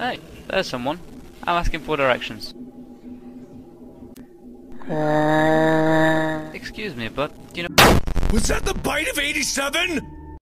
Hey, there's someone. I'm asking for directions. Excuse me, but you know? Was that the bite of 87?